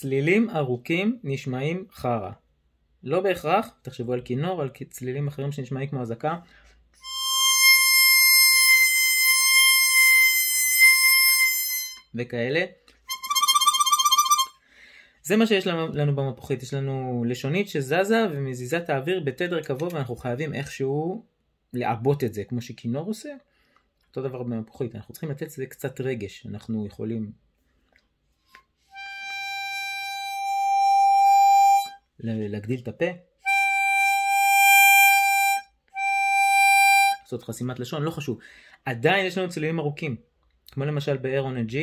צלילים ארוכים נשמעים חרא. לא בהכרח, תחשבו על כינור, על צלילים אחרים שנשמעים כמו אזעקה. וכאלה. זה מה שיש לנו, לנו במפוחית, יש לנו לשונית שזזה ומזיזה את האוויר בתדר קבוע ואנחנו חייבים איכשהו לעבות את זה, כמו שכינור עושה. אותו דבר במפוחית, אנחנו צריכים לתת לזה קצת רגש, אנחנו יכולים להגדיל את הפה, לעשות חסימת לשון, לא חשוב. עדיין יש לנו צלילים ארוכים, כמו למשל ב-Aeron G.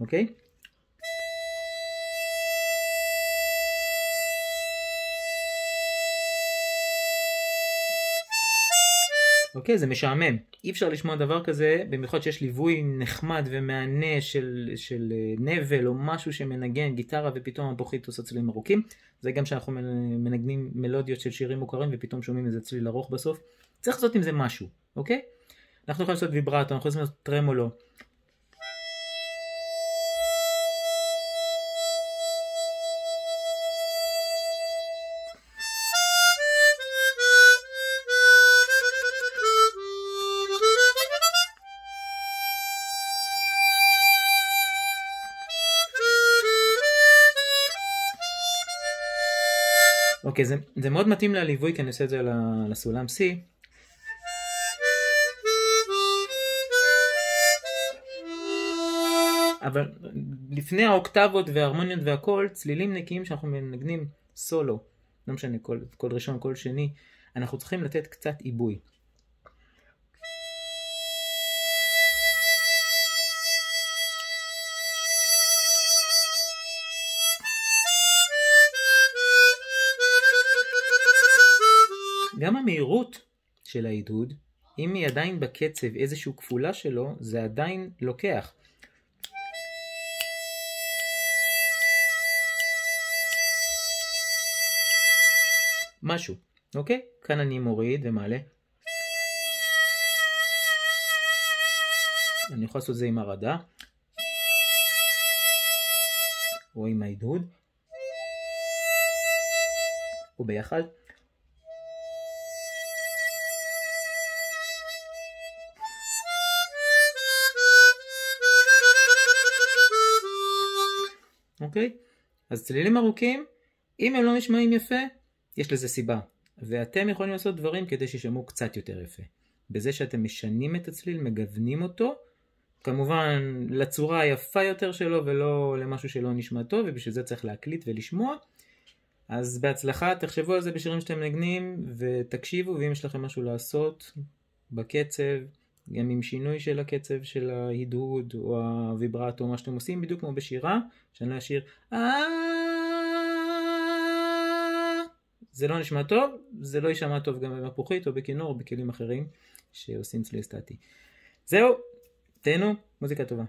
אוקיי? אוקיי? זה משעמם. אי אפשר לשמוע דבר כזה, במיוחד שיש ליווי נחמד ומהנה של, של אה, נבל או משהו שמנגן גיטרה ופתאום המפוחית עושה צלילים ארוכים. זה גם שאנחנו מנגנים מלודיות של שירים מוכרים ופתאום שומעים איזה צליל ארוך בסוף. צריך לעשות עם זה משהו, אוקיי? אנחנו יכולים לעשות ויברטו, אנחנו יכולים לעשות טרמולו. אוקיי, זה, זה מאוד מתאים לליווי, כי אני עושה את זה לסולם C. אבל לפני האוקטבות וההרמוניות והכל, צלילים נקיים שאנחנו מנגנים סולו, לא משנה, כל, כל ראשון, כל שני, אנחנו צריכים לתת קצת עיבוי. גם המהירות של העידוד, אם היא עדיין בקצב איזושהי כפולה שלו, זה עדיין לוקח. משהו, אוקיי? כאן אני מוריד ומעלה. אני יכול לעשות את זה עם הרדה. או עם העידוד. או ביחד. אוקיי? אז צלילים ארוכים, אם הם לא נשמעים יפה, יש לזה סיבה. ואתם יכולים לעשות דברים כדי שישמעו קצת יותר יפה. בזה שאתם משנים את הצליל, מגוונים אותו, כמובן לצורה היפה יותר שלו ולא למשהו שלא נשמע טוב, ובשביל זה צריך להקליט ולשמוע. אז בהצלחה, תחשבו על זה בשירים שאתם מנגנים, ותקשיבו, ואם יש לכם משהו לעשות בקצב, גם עם שינוי של הקצב של ההדהוד או הוויברטו, מה שאתם עושים, בדיוק כמו בשירה, שאני לא אשיר זה לא נשמע טוב, זה לא יישמע טוב גם במפוחית או בכינור או בכלים אחרים שעושים צליל סטטי. זהו, תהנו, מוזיקה טובה.